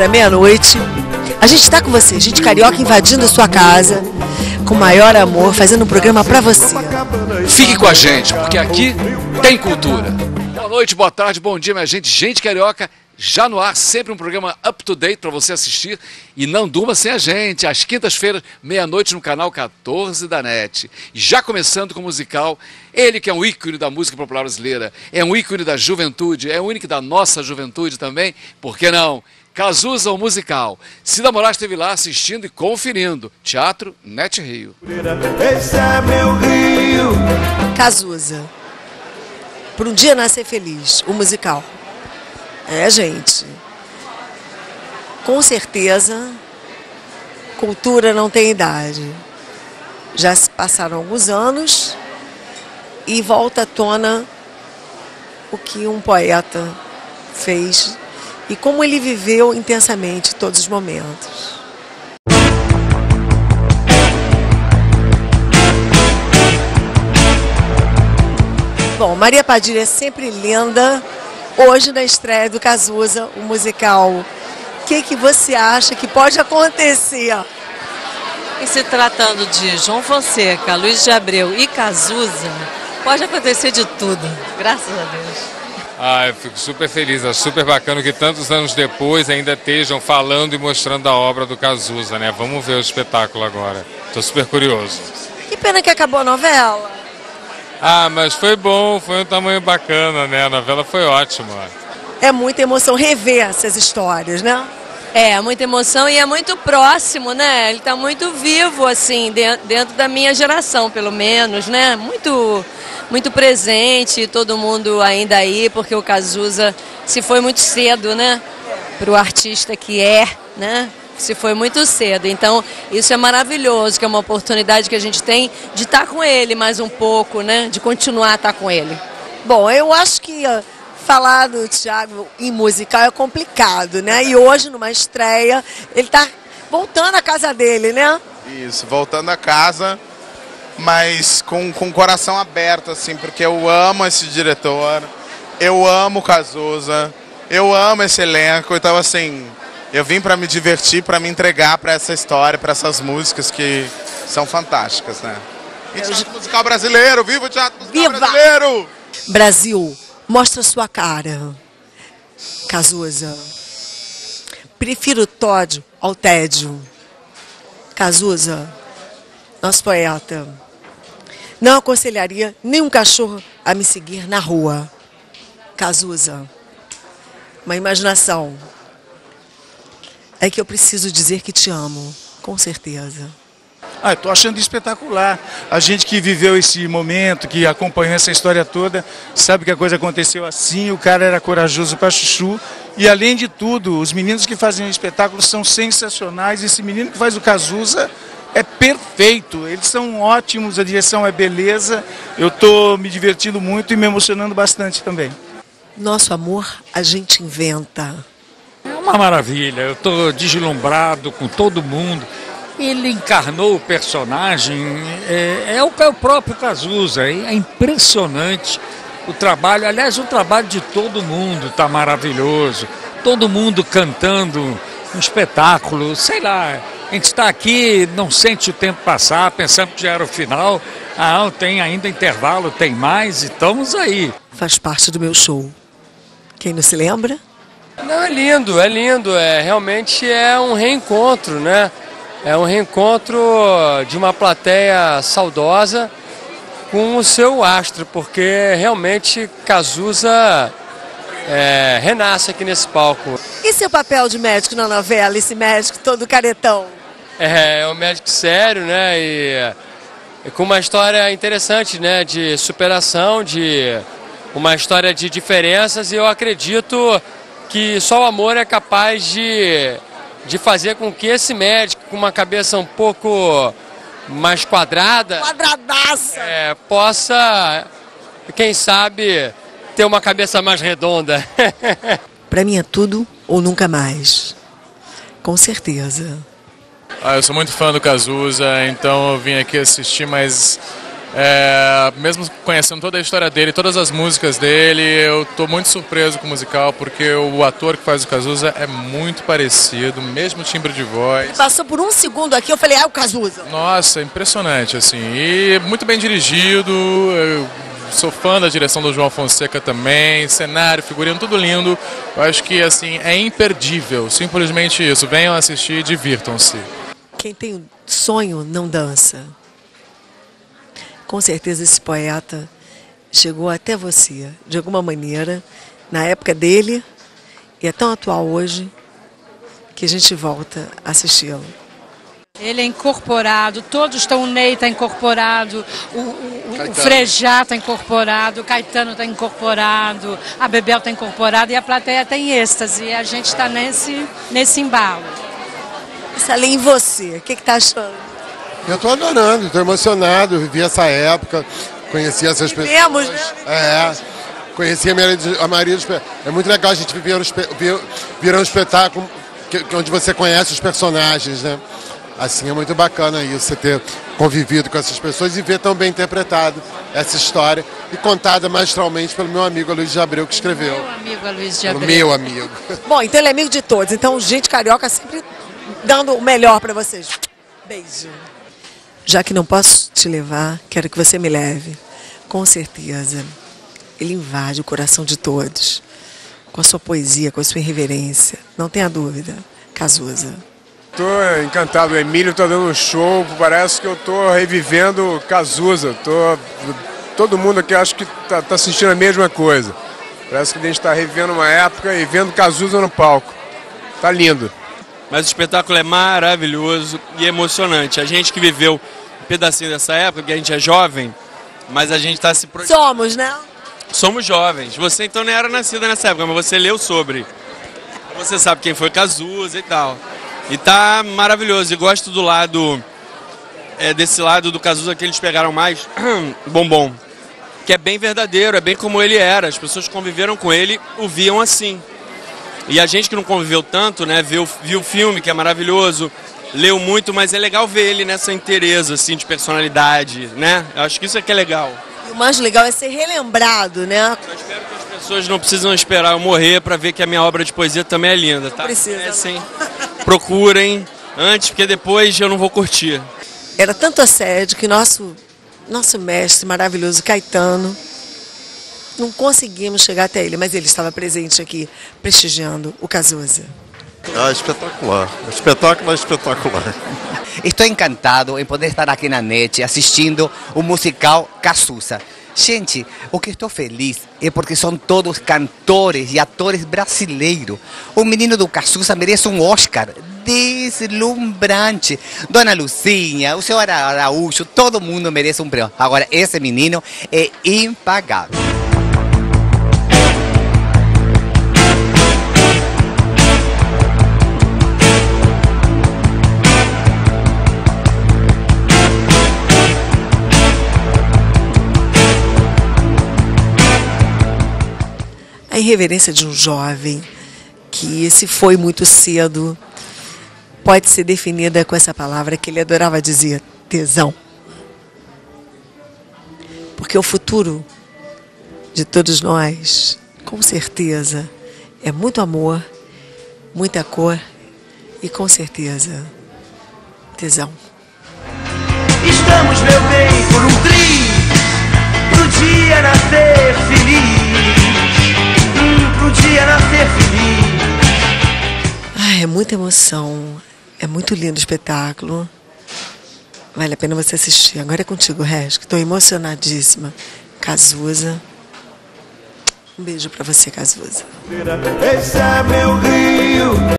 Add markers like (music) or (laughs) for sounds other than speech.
quinta-feira, meia-noite. A gente está com você, gente carioca invadindo a sua casa, com maior amor, fazendo um programa para você. Fique com a gente, porque aqui tem cultura. Boa noite, boa tarde, bom dia, minha gente. Gente carioca, já no ar, sempre um programa up to date para você assistir. E não durma sem a gente, às quintas-feiras, meia-noite, no canal 14 da NET. Já começando com o musical, ele que é um ícone da música popular brasileira, é um ícone da juventude, é um ícone da nossa juventude também, por que não? Cazuza, o musical. Cida Moraes esteve lá assistindo e conferindo. Teatro Net Rio. Esse é meu Rio. Cazuza. Por um dia nascer feliz, o musical. É, gente. Com certeza, cultura não tem idade. Já se passaram alguns anos e volta à tona o que um poeta fez e como ele viveu intensamente todos os momentos. Bom, Maria Padilha é sempre linda. Hoje na estreia do Cazuza, o musical. O que, que você acha que pode acontecer? E se tratando de João Fonseca, Luiz de Abreu e Cazuza, pode acontecer de tudo, graças a Deus. Ah, eu fico super feliz, é super bacana que tantos anos depois ainda estejam falando e mostrando a obra do Cazuza, né? Vamos ver o espetáculo agora. Estou super curioso. Que pena que acabou a novela. Ah, mas foi bom, foi um tamanho bacana, né? A novela foi ótima. É muita emoção rever essas histórias, né? É, muita emoção e é muito próximo, né? Ele está muito vivo, assim, dentro, dentro da minha geração, pelo menos, né? Muito, muito presente, todo mundo ainda aí, porque o Cazuza se foi muito cedo, né? Para o artista que é, né? se foi muito cedo. Então, isso é maravilhoso, que é uma oportunidade que a gente tem de estar com ele mais um pouco, né? De continuar a estar com ele. Bom, eu acho que falar do Thiago em musical é complicado, né? E hoje, numa estreia, ele está voltando à casa dele, né? Isso, voltando a casa, mas com, com o coração aberto, assim, porque eu amo esse diretor, eu amo Cazuza, eu amo esse elenco, então assim, eu vim para me divertir, para me entregar para essa história, para essas músicas que são fantásticas, né? E teatro musical brasileiro, viva o teatro musical Viva! brasileiro! Brasil, mostra sua cara. Cazuza. Prefiro o Tódio ao tédio. Cazuza, nosso poeta. Não aconselharia nenhum cachorro a me seguir na rua. Cazuza. Uma imaginação é que eu preciso dizer que te amo, com certeza. Ah, estou achando espetacular. A gente que viveu esse momento, que acompanhou essa história toda, sabe que a coisa aconteceu assim, o cara era corajoso para chuchu. E além de tudo, os meninos que fazem o espetáculo são sensacionais. Esse menino que faz o Cazuza é perfeito. Eles são ótimos, a direção é beleza. Eu estou me divertindo muito e me emocionando bastante também. Nosso amor a gente inventa uma maravilha, eu estou deslumbrado com todo mundo. Ele encarnou o personagem, é, é, o, é o próprio Cazuza, é, impressionante o trabalho. Aliás, o trabalho de todo mundo está maravilhoso. Todo mundo cantando um espetáculo, sei lá. A gente está aqui, não sente o tempo passar, pensando que já era o final. Ah, tem ainda intervalo, tem mais, e estamos aí. Faz parte do meu show. Quem não se lembra? Não, é lindo, é lindo. É, realmente é um reencontro, né? É um reencontro de uma plateia saudosa com o seu astro, porque realmente Cazuza é, renasce aqui nesse palco. E seu papel de médico na novela, esse médico todo caretão? É, é um médico sério, né? E, e com uma história interessante, né? De superação, de uma história de diferenças e eu acredito que só o amor é capaz de, de fazer com que esse médico, com uma cabeça um pouco mais quadrada, quadradaça, é, possa, quem sabe, ter uma cabeça mais redonda. (laughs) Para mim é tudo ou nunca mais. Com certeza. Ah, eu sou muito fã do Cazuza, então eu vim aqui assistir, mas É, mesmo conhecendo toda a história dele, todas as músicas dele, eu estou muito surpreso com o musical, porque o ator que faz o Cazuza é muito parecido, mesmo timbre de voz. Passou por um segundo aqui, eu falei, ah, o Cazuza. Nossa, impressionante, assim. E muito bem dirigido. Sou fã da direção do João Fonseca também. Cenário, figurino, tudo lindo. Eu acho que, assim, é imperdível. Simplesmente isso. Venham assistir e divirtam-se. Quem tem sonho não dança. Com certeza esse poeta chegou até você, de alguma maneira, na época dele, e é tão atual hoje, que a gente volta a assisti-lo. Ele é incorporado, todos estão, o Ney está incorporado, o, o, o Frejá está incorporado, o Caetano está incorporado, a Bebel está incorporada e a plateia está em êxtase. E a gente está nesse, nesse embalo. Isso além em você, o que está achando? Eu estou adorando, estou emocionado, vivi essa época, conheci essas pessoas. Temos, né? É, conheci a Maria, a Maria dos É muito legal a gente viver um, vir um espetáculo que, onde você conhece os personagens, né? Assim, é muito bacana isso, você ter convivido com essas pessoas e ver tão bem interpretado essa história e contada magistralmente pelo meu amigo Luiz de Abreu, que escreveu. Meu amigo Luiz de Abreu. Pelo meu amigo. Bom, então ele é amigo de todos. Então, gente carioca sempre dando o melhor para vocês. Beijo. Já que não posso te levar, quero que você me leve. Com certeza. Ele invade o coração de todos. Com a sua poesia, com a sua irreverência. Não tenha dúvida. Cazuza. Estou encantado, o Emílio está dando um show, parece que eu estou revivendo Cazuza. Tô, todo mundo aqui acho que está tá sentindo a mesma coisa. Parece que a gente está revivendo uma época e vendo Cazuza no palco. Tá lindo. Mas o espetáculo é maravilhoso e emocionante. A gente que viveu um pedacinho dessa época, que a gente é jovem, mas a gente está se... Somos, né? Somos jovens. Você então não era nascida nessa época, mas você leu sobre. Você sabe quem foi Cazuza e tal. E tá maravilhoso. E gosto do lado, é, desse lado do Cazuza que eles pegaram mais, (clears throat) bombom. Que é bem verdadeiro, é bem como ele era. As pessoas que conviveram com ele o viam assim. E a gente que não conviveu tanto, né, viu, viu o filme, que é maravilhoso, leu muito, mas é legal ver ele nessa inteireza, assim, de personalidade, né? Eu acho que isso é que é legal. E o mais legal é ser relembrado, né? Eu espero que as pessoas não precisam esperar eu morrer para ver que a minha obra de poesia também é linda, tá? Não precisa. É, sim (laughs) procurem antes, porque depois eu não vou curtir. Era tanto assédio que nosso, nosso mestre maravilhoso Caetano não conseguimos chegar até ele, mas ele estava presente aqui, prestigiando o Cazuza. Ah, espetacular. Espetáculo é espetacular. Estou encantado em poder estar aqui na NET assistindo o musical Cazuza. Gente, o que estou feliz é porque são todos cantores e atores brasileiros. O menino do Cazuza merece um Oscar deslumbrante. Dona Lucinha, o senhor Araújo, todo mundo merece um prêmio. Agora, esse menino é impagável. Irreverência de um jovem que se foi muito cedo pode ser definida com essa palavra que ele adorava dizer, tesão. Porque o futuro de todos nós, com certeza, é muito amor, muita cor e com certeza tesão. Estamos, meu bem, por um tri, pro dia nascer feliz pro dia nascer feliz. Ai, é muita emoção. É muito lindo o espetáculo. Vale a pena você assistir. Agora é contigo, Resk. Estou emocionadíssima. Cazuza. Um beijo para você, Cazuza. Esse é meu rio.